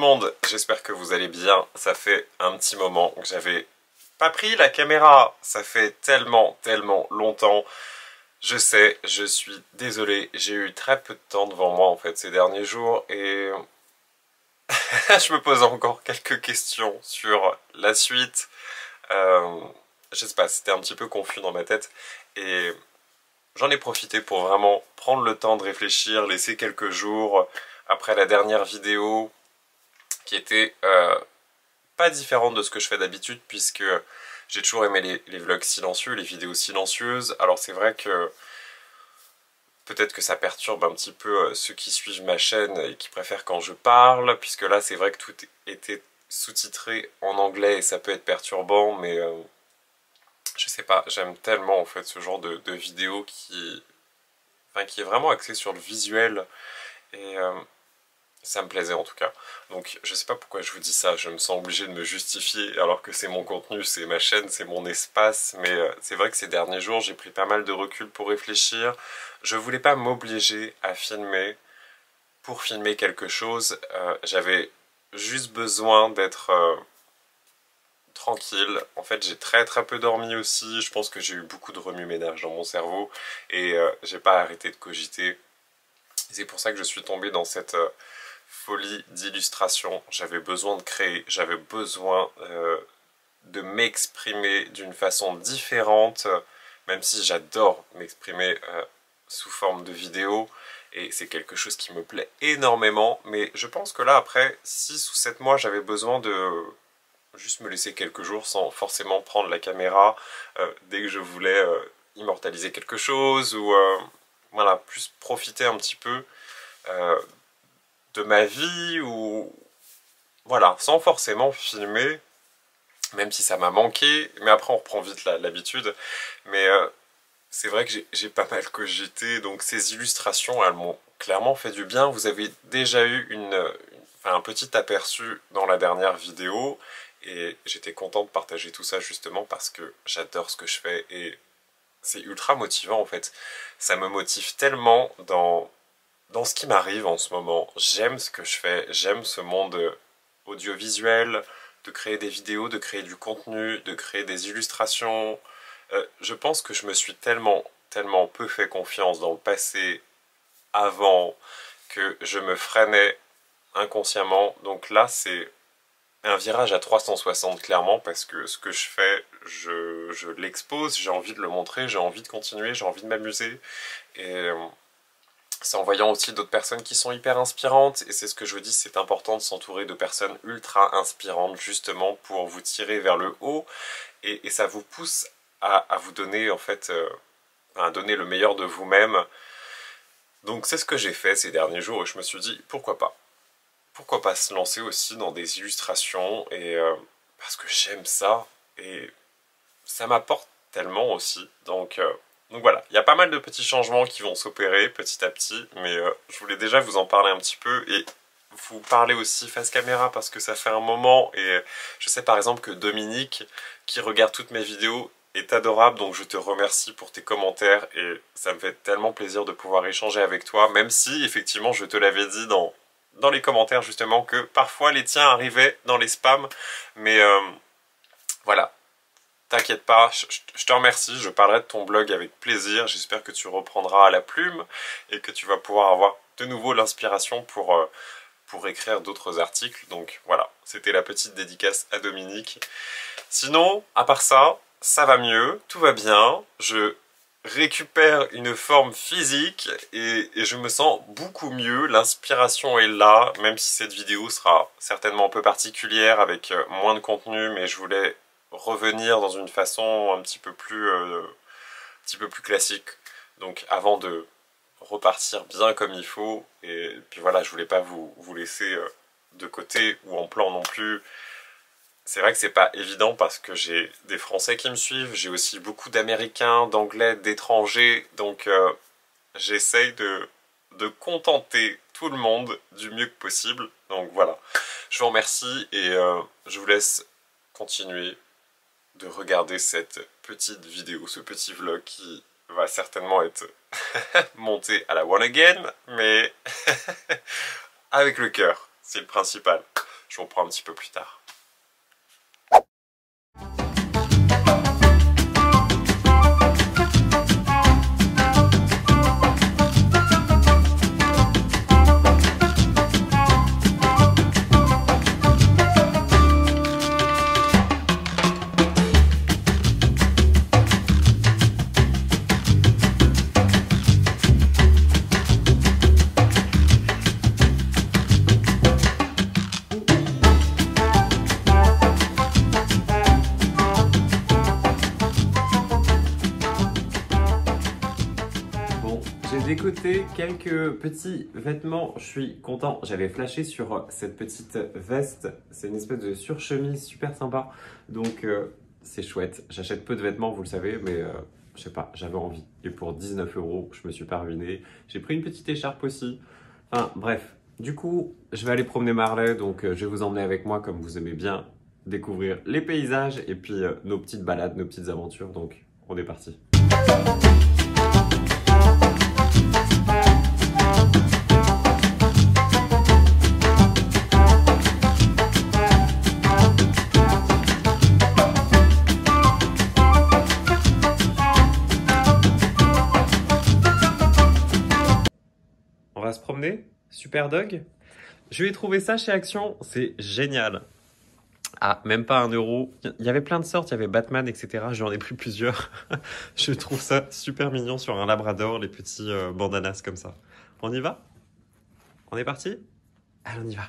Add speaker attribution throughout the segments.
Speaker 1: Monde, j'espère que vous allez bien. Ça fait un petit moment que j'avais pas pris la caméra. Ça fait tellement, tellement longtemps. Je sais, je suis désolé, j'ai eu très peu de temps devant moi en fait ces derniers jours et je me pose encore quelques questions sur la suite. Euh, je sais pas, c'était un petit peu confus dans ma tête et j'en ai profité pour vraiment prendre le temps de réfléchir, laisser quelques jours après la dernière vidéo qui était euh, pas différente de ce que je fais d'habitude puisque j'ai toujours aimé les, vlogs silencieux, les vidéos silencieuses. Alors c'est vrai que peut-être que ça perturbe un petit peu euh, ceux qui suivent ma chaîne et qui préfèrent quand je parle, puisque là c'est vrai que tout était sous-titré en anglais et ça peut être perturbant, mais euh, je sais pas, j'aime tellement en fait ce genre de, de vidéo qui, enfin, qui est vraiment axé sur le visuel et ça me plaisait en tout cas. Donc je sais pas pourquoi je vous dis ça, je me sens obligé de me justifier alors que c'est mon contenu, c'est ma chaîne, c'est mon espace, mais euh, c'est vrai que ces derniers jours j'ai pris pas mal de recul pour réfléchir. Je voulais pas m'obliger à filmer pour filmer quelque chose, euh, j'avais juste besoin d'être euh, tranquille. En fait j'ai très très peu dormi aussi, je pense que j'ai eu beaucoup de remue-ménage dans mon cerveau et j'ai pas arrêté de cogiter. C'est pour ça que je suis tombé dans cette folie d'illustration. J'avais besoin de créer, j'avais besoin euh, de m'exprimer d'une façon différente, même si j'adore m'exprimer euh, sous forme de vidéo, et c'est quelque chose qui me plaît énormément, mais je pense que là, après 6 ou 7 mois, j'avais besoin de juste me laisser quelques jours sans forcément prendre la caméra euh, dès que je voulais immortaliser quelque chose, ou voilà, plus profiter un petit peu de ma vie ou voilà, sans forcément filmer, même si ça m'a manqué, mais après on reprend vite l'habitude. Mais euh, c'est vrai que j'ai pas mal cogité, donc ces illustrations, elles m'ont clairement fait du bien. Vous avez déjà eu un petit aperçu dans la dernière vidéo, et j'étais content de partager tout ça justement parce que j'adore ce que je fais, et c'est ultra motivant en fait. Ça me motive tellement dans dans ce qui m'arrive en ce moment. J'aime ce que je fais, j'aime ce monde audiovisuel, de créer des vidéos, de créer du contenu, de créer des illustrations. Euh, je pense que je me suis tellement, tellement peu fait confiance dans le passé avant que je me freinais inconsciemment. Donc là, c'est un virage à 360 clairement parce que ce que je fais, je, je l'expose, j'ai envie de le montrer, j'ai envie de continuer, j'ai envie de m'amuser. Et c'est en voyant aussi d'autres personnes qui sont hyper inspirantes et c'est ce que je vous dis, c'est important de s'entourer de personnes ultra inspirantes justement pour vous tirer vers le haut et, ça vous pousse à, à, vous donner en fait, euh, à donner le meilleur de vous-même. Donc c'est ce que j'ai fait ces derniers jours et je me suis dit pourquoi pas? Pourquoi pas se lancer aussi dans des illustrations et euh, parce que j'aime ça et ça m'apporte tellement aussi. Donc euh, donc voilà, il y a pas mal de petits changements qui vont s'opérer petit à petit, mais euh, je voulais déjà vous en parler un petit peu et vous parler aussi face caméra parce que ça fait un moment et je sais par exemple que Dominique qui regarde toutes mes vidéos est adorable donc je te remercie pour tes commentaires et ça me fait tellement plaisir de pouvoir échanger avec toi même si effectivement je te l'avais dit dans, dans les commentaires justement que parfois les tiens arrivaient dans les spams mais euh, voilà T'inquiète pas, je, te remercie, je parlerai de ton blog avec plaisir, j'espère que tu reprendras à la plume et que tu vas pouvoir avoir de nouveau l'inspiration pour, euh, pour écrire d'autres articles. Donc voilà, c'était la petite dédicace à Dominique. Sinon, à part ça, ça va mieux, tout va bien, je récupère une forme physique et, je me sens beaucoup mieux, l'inspiration est là, même si cette vidéo sera certainement un peu particulière avec euh, moins de contenu, mais je voulais revenir dans une façon un petit peu plus, euh, un petit peu plus classique. Donc avant de repartir bien comme il faut, et puis voilà, je voulais pas vous, vous laisser euh, de côté ou en plan non plus. C'est vrai que c'est pas évident parce que j'ai des Français qui me suivent, j'ai aussi beaucoup d'Américains, d'Anglais, d'étrangers, donc euh, j'essaye de, contenter tout le monde du mieux que possible. Donc voilà, je vous remercie et je vous laisse continuer de regarder cette petite vidéo, ce petit vlog qui va certainement être monté à la one again, mais avec le cœur. c'est le principal. Je vous reprends un petit peu plus tard.
Speaker 2: Quelques petits vêtements. Je suis content. J'avais flashé sur cette petite veste. C'est une espèce de surchemise super sympa. Donc euh, c'est chouette. J'achète peu de vêtements, vous le savez, mais euh, je sais pas, j'avais envie. Et pour 19 euros, je me suis pas ruiné. J'ai pris une petite écharpe aussi. Enfin bref. Du coup, je vais aller promener Marley, donc euh, je vais vous emmener avec moi comme vous aimez bien découvrir les paysages et puis nos petites balades, nos petites aventures. Donc on est parti. Super Dog Je vais trouver ça chez Action, c'est génial. Ah, même pas un euro. Il y avait plein de sortes, il y avait Batman, etc. J'en ai pris plusieurs. Je trouve ça super mignon sur un labrador, les petits euh, bandanas comme ça. On y va? On est parti? Allez, on y va.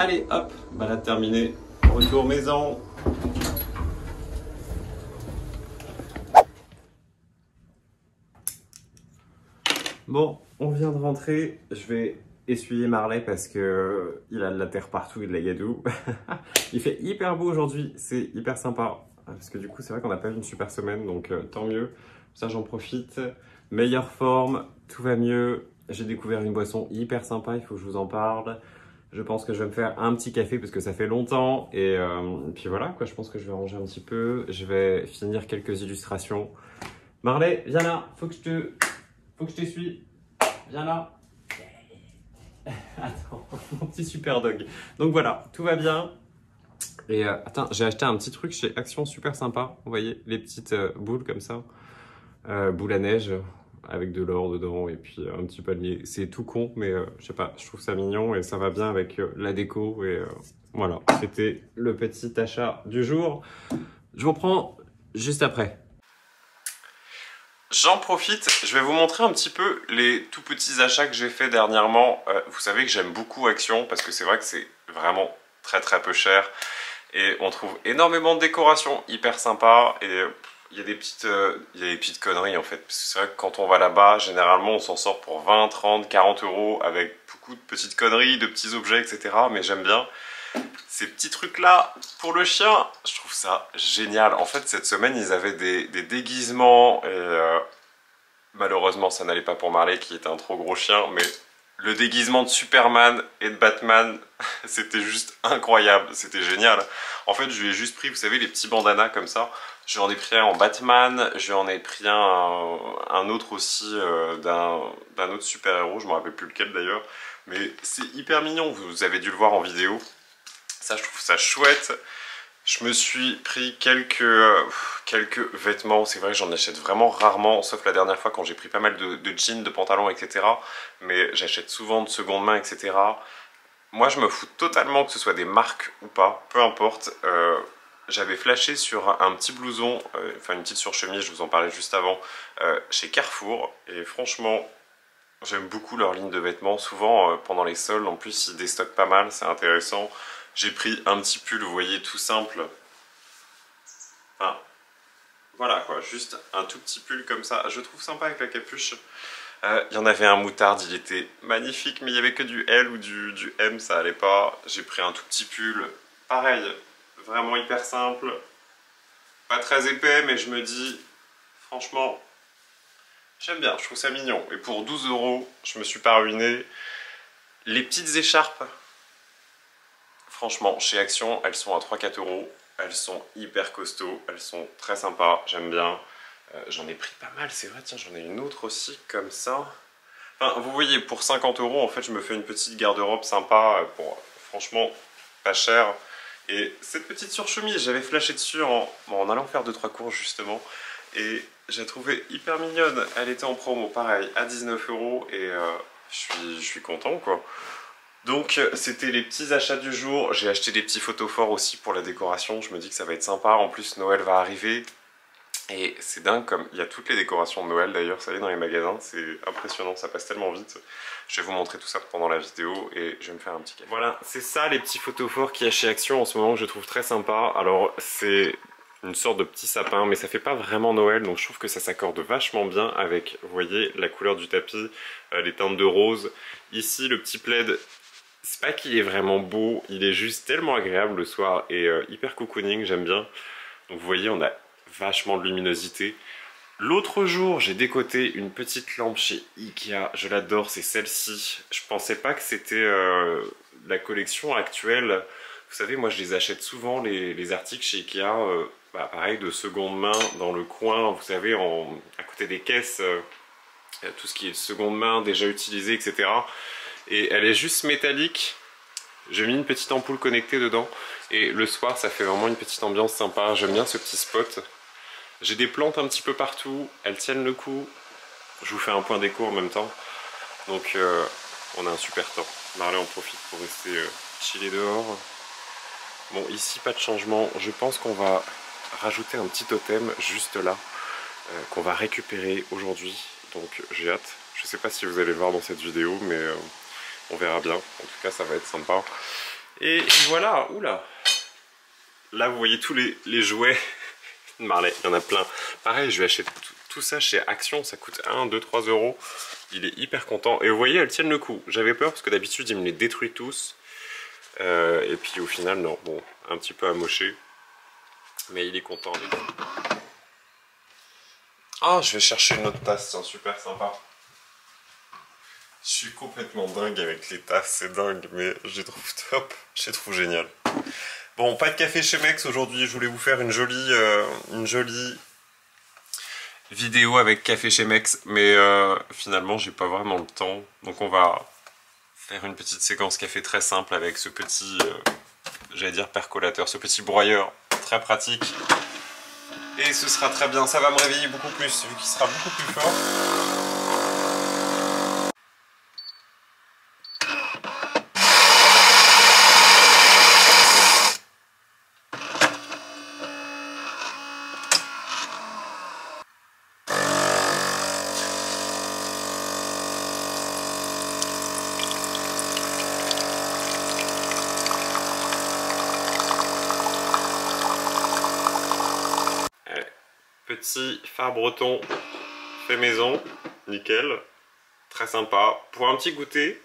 Speaker 2: Allez, hop, balade terminée. Retour maison. Bon, on vient de rentrer. Je vais essuyer Marley parce que euh, il a de la terre partout et de la gadoue. il fait hyper beau aujourd'hui, c'est hyper sympa. Parce que du coup, c'est vrai qu'on n'a pas eu une super semaine, donc euh, tant mieux. Ça, j'en profite. Meilleure forme, tout va mieux. J'ai découvert une boisson hyper sympa, il faut que je vous en parle. Je pense que je vais me faire un petit café parce que ça fait longtemps. Et, euh, puis voilà, quoi, je pense que je vais ranger un petit peu. Je vais finir quelques illustrations. Marley, viens là, faut que je te, faut que je t'essuie. Viens là. Attends, mon petit super dog. Donc voilà, tout va bien. Et euh, attends, j'ai acheté un petit truc chez Action super sympa. Vous voyez, les petites euh, boules comme ça. Boules à neige avec de l'or dedans et puis un petit palmier. C'est tout con, mais euh, je sais pas, je trouve ça mignon et ça va bien avec euh, la déco. Et euh, voilà, c'était le petit achat du jour. Je vous reprends juste après.
Speaker 1: J'en profite, je vais vous montrer un petit peu les tout petits achats que j'ai fait dernièrement. Euh, vous savez que j'aime beaucoup Action parce que c'est vrai que c'est vraiment très très peu cher et on trouve énormément de décorations hyper sympas et euh, il y a des petites euh, il y a des petites conneries en fait parce que c'est vrai que quand on va là-bas généralement on s'en sort pour 20, 30, 40 euros avec beaucoup de petites conneries, de petits objets etc. Mais j'aime bien ces petits trucs là pour le chien, je trouve ça génial. En fait, cette semaine, ils avaient des, déguisements et euh, malheureusement, ça n'allait pas pour Marley qui était un trop gros chien, mais le déguisement de Superman et de Batman, c'était juste incroyable, c'était génial. En fait, je lui ai juste pris, vous savez, les petits bandanas comme ça. J'en ai pris un en Batman, j'en ai pris un, un autre aussi euh, d'un autre super-héros, je me rappelle plus lequel d'ailleurs. Mais c'est hyper mignon, vous avez dû le voir en vidéo. Ça, je trouve ça chouette. Je me suis pris quelques, euh, quelques vêtements. C'est vrai que j'en achète vraiment rarement, sauf la dernière fois quand j'ai pris pas mal de, jeans, de pantalons, etc. Mais j'achète souvent de seconde main, etc. Moi, je me fous totalement que ce soit des marques ou pas, peu importe. Euh, J'avais flashé sur un petit blouson, euh, enfin une petite surchemise, je vous en parlais juste avant, chez Carrefour. Et franchement, j'aime beaucoup leur ligne de vêtements. Souvent, pendant les soldes, en plus, ils déstockent pas mal, c'est intéressant. J'ai pris un petit pull, vous voyez, tout simple. Enfin, voilà quoi, juste un tout petit pull comme ça. Je trouve sympa avec la capuche. Euh, Il y en avait un moutarde, il était magnifique, mais il y avait que du L ou du, du M, ça allait pas. J'ai pris un tout petit pull, pareil, vraiment hyper simple. Pas très épais, mais je me dis, franchement, j'aime bien, je trouve ça mignon. Et pour 12 euros, je me suis pas ruiné. Les petites écharpes, Franchement, chez Action, elles sont à 3-4 euros. Elles sont hyper costauds, elles sont très sympas, j'aime bien. Euh, j'en ai pris pas mal, c'est vrai, tiens, j'en ai une autre aussi comme ça. Enfin, vous voyez, pour 50 euros, en fait, je me fais une petite garde-robe sympa, euh, franchement pas cher. Et cette petite surchemise, j'avais flashé dessus en, allant faire 2-3 cours justement. Et j'ai trouvé hyper mignonne. Elle était en promo, pareil, à 19 euros. Et euh, je suis content, quoi. Donc c'était les petits achats du jour. J'ai acheté des petits photophores aussi pour la décoration. Je me dis que ça va être sympa. En plus Noël va arriver. Et c'est dingue comme il y a toutes les décorations de Noël d'ailleurs, ça y est dans les magasins, c'est impressionnant, ça passe tellement vite. Je vais vous montrer tout ça pendant la vidéo et je vais me faire un petit café. Voilà, c'est ça les petits photophores qu'il y a chez Action en ce moment que je trouve très sympa. Alors c'est une sorte de petit sapin, mais ça fait pas vraiment Noël, donc je trouve que ça s'accorde vachement bien avec, vous voyez, la couleur du tapis, euh, les teintes de rose. Ici, le petit plaid, c'est pas qu'il est vraiment beau, il est juste tellement agréable le soir et euh, hyper cocooning, j'aime bien. Donc vous voyez, on a vachement de luminosité. L'autre jour, j'ai décoté une petite lampe chez Ikea, je l'adore, c'est celle-ci. Je pensais pas que c'était euh, la collection actuelle. Vous savez, moi je les achète souvent, les, les articles chez Ikea, euh, bah, pareil, de seconde main, dans le coin, vous savez, en, à côté des caisses, tout ce qui est seconde main, déjà utilisé, etc. Et elle est juste métallique. J'ai mis une petite ampoule connectée dedans. Et le soir, ça fait vraiment une petite ambiance sympa. J'aime bien ce petit spot. J'ai des plantes un petit peu partout. Elles tiennent le coup. Je vous fais un point d'écho en même temps. Donc, euh, on a un super temps. Marley en profite pour rester euh, chiller dehors. Bon, ici, pas de changement. Je pense qu'on va rajouter un petit totem juste là. euh, qu'on va récupérer aujourd'hui. Donc, j'ai hâte. Je sais pas si vous allez le voir dans cette vidéo, mais... on verra bien. En tout cas, ça va être sympa. Et voilà, oula Là, vous voyez tous les, les jouets de Marley, il y en a plein. Pareil, je vais acheter tout, ça chez Action, ça coûte 1, 2, 3 euros. Il est hyper content. Et vous voyez, elles tiennent le coup. J'avais peur parce que d'habitude, il me les détruit tous. Euh, et puis au final, non, bon, un petit peu amoché. Mais il est content. Ah, je vais chercher une autre tasse, c'est super sympa. Je suis complètement dingue avec les tasses, c'est dingue, mais je les trouve top, je les trouve génial. Bon, pas de café chez Mex aujourd'hui, je voulais vous faire une jolie, euh, une jolie vidéo avec café chez Mex, mais euh, finalement j'ai pas vraiment le temps, donc on va faire une petite séquence café très simple avec ce petit, euh, j'allais dire percolateur, ce petit broyeur très pratique. Et ce sera très bien, ça va me réveiller beaucoup plus, vu qu'il sera beaucoup plus fort. Petit phare breton fait maison, nickel, très sympa. Pour un petit goûter,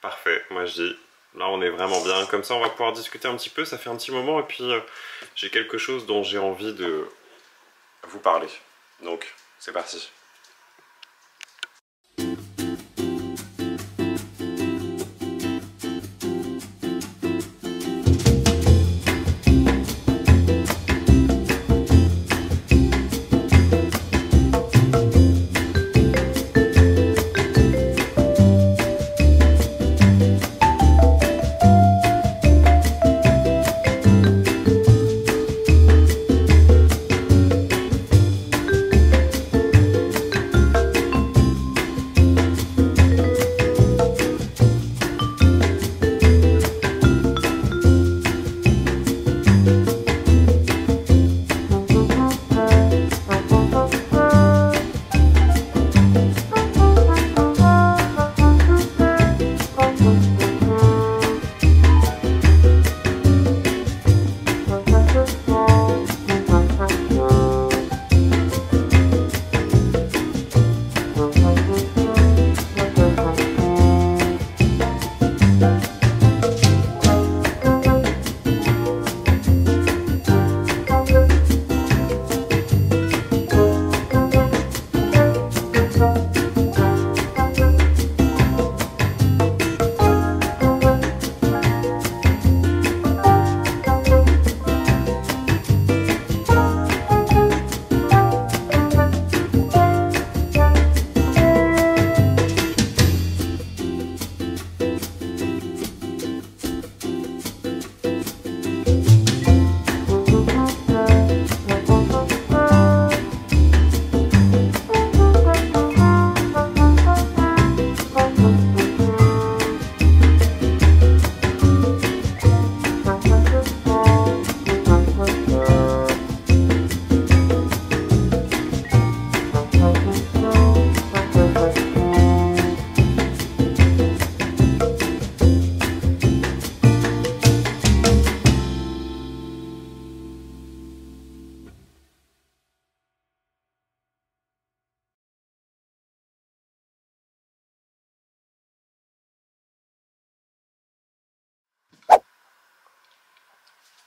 Speaker 1: parfait, moi je dis. Là on est vraiment bien, comme ça on va pouvoir discuter un petit peu, ça fait un petit moment et puis euh, j'ai quelque chose dont j'ai envie de vous parler. Donc c'est parti.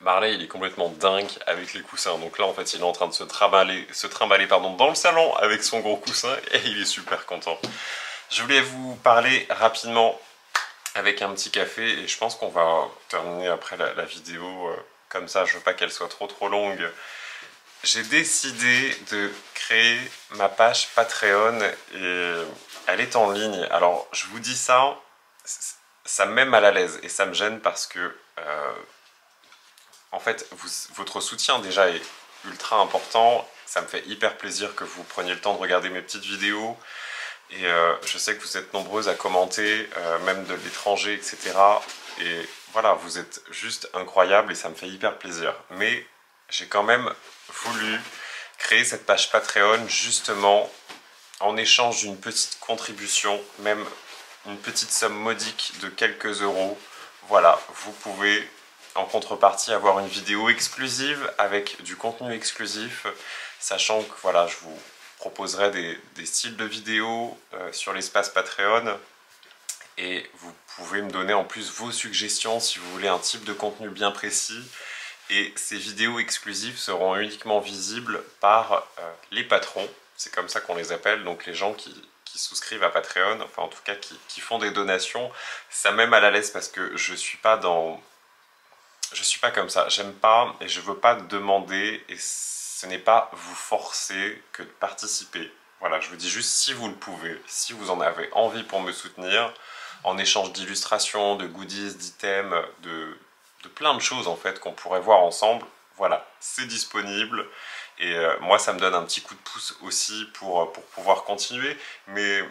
Speaker 1: Marley, il est complètement dingue avec les coussins. Donc là, en fait, il est en train de se trimballer, se trimballer pardon, dans le salon avec son gros coussin et il est super content. Je voulais vous parler rapidement avec un petit café et je pense qu'on va terminer après la, vidéo euh, comme ça. Je veux pas qu'elle soit trop trop longue. J'ai décidé de créer ma page Patreon et elle est en ligne. Alors, je vous dis ça, ça me met mal à l'aise et ça me gêne parce que... Euh, en fait, votre soutien déjà est ultra important. Ça me fait hyper plaisir que vous preniez le temps de regarder mes petites vidéos. Et euh, je sais que vous êtes nombreuses à commenter, euh, même de l'étranger, etc. Et voilà, vous êtes juste incroyables et ça me fait hyper plaisir. Mais j'ai quand même voulu créer cette page Patreon justement en échange d'une petite contribution, même une petite somme modique de quelques euros voilà, vous pouvez en contrepartie avoir une vidéo exclusive avec du contenu exclusif, sachant que voilà, je vous proposerai des, styles de vidéos euh, sur l'espace Patreon. Et vous pouvez me donner en plus vos suggestions si vous voulez un type de contenu bien précis. Et ces vidéos exclusives seront uniquement visibles par euh, les patrons, c'est comme ça qu'on les appelle, donc les gens qui, souscrivent à Patreon, enfin en tout cas qui, font des donations, ça mal à l'aise parce que je suis pas dans je suis pas comme ça. J'aime pas et je veux pas demander et ce n'est pas vous forcer que de participer. Voilà, je vous dis juste si vous le pouvez, si vous en avez envie pour me soutenir, en échange d'illustrations, de goodies, d'items, de, plein de choses en fait qu'on pourrait voir ensemble. Voilà, c'est disponible et euh, moi ça me donne un petit coup de pouce aussi pour, pour pouvoir continuer. Mais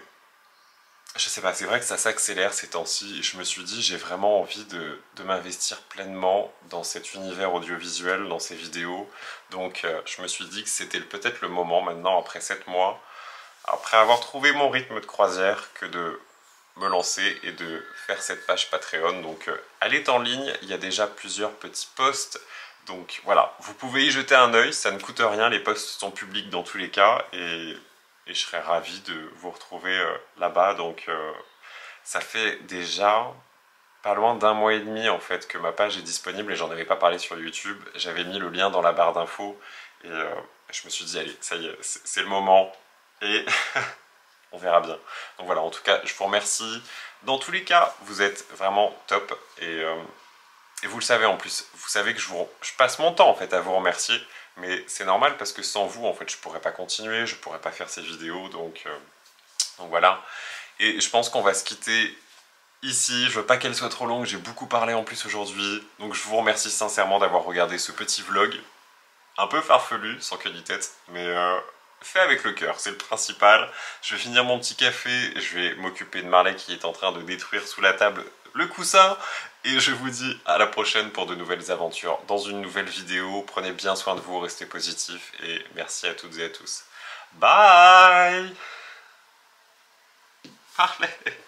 Speaker 1: je sais pas, c'est vrai que ça s'accélère ces temps-ci et je me suis dit j'ai vraiment envie de, m'investir pleinement dans cet univers audiovisuel, dans ces vidéos. Donc euh, je me suis dit que c'était peut-être le moment maintenant, après 7 mois, après avoir trouvé mon rythme de croisière, que de me lancer et de faire cette page Patreon. Donc euh, elle est en ligne, il y a déjà plusieurs petits posts. Donc voilà, vous pouvez y jeter un œil, ça ne coûte rien, les posts sont publics dans tous les cas et et je serais ravi de vous retrouver euh, là-bas. Donc euh, ça fait déjà pas loin d'un mois et demi en fait que ma page est disponible et j'en avais pas parlé sur YouTube. J'avais mis le lien dans la barre d'infos et euh, je me suis dit allez, ça y est, c'est le moment et on verra bien. Donc voilà, en tout cas, je vous remercie. Dans tous les cas, vous êtes vraiment top et, vous le savez en plus, vous savez que je, vous, je passe mon temps en fait à vous remercier mais c'est normal parce que sans vous, en fait, je pourrais pas continuer, je pourrais pas faire ces vidéos, donc, euh, donc voilà. Et je pense qu'on va se quitter ici. Je veux pas qu'elle soit trop longue, j'ai beaucoup parlé en plus aujourd'hui. Donc je vous remercie sincèrement d'avoir regardé ce petit vlog. Un peu farfelu, sans queue ni tête, mais euh, fait avec le cœur, c'est le principal. Je vais finir mon petit café, je vais m'occuper de Marley qui est en train de détruire sous la table le coussin. Et je vous dis à la prochaine pour de nouvelles aventures dans une nouvelle vidéo. Prenez bien soin de vous, restez positifs et merci à toutes et à tous. Bye Allez